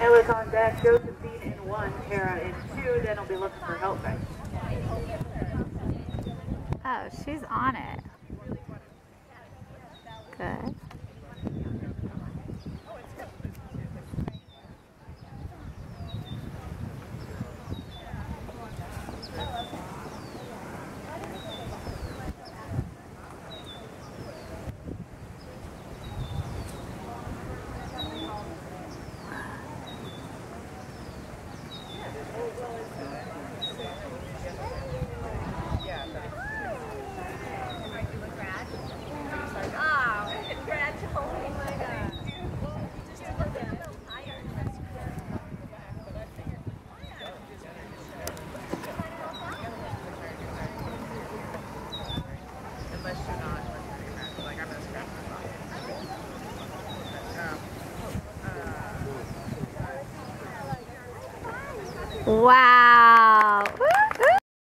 Ellis on deck, Josephine in one, Tara in two, then I'll be looking for help guys. Oh, she's on it. Good. Wow.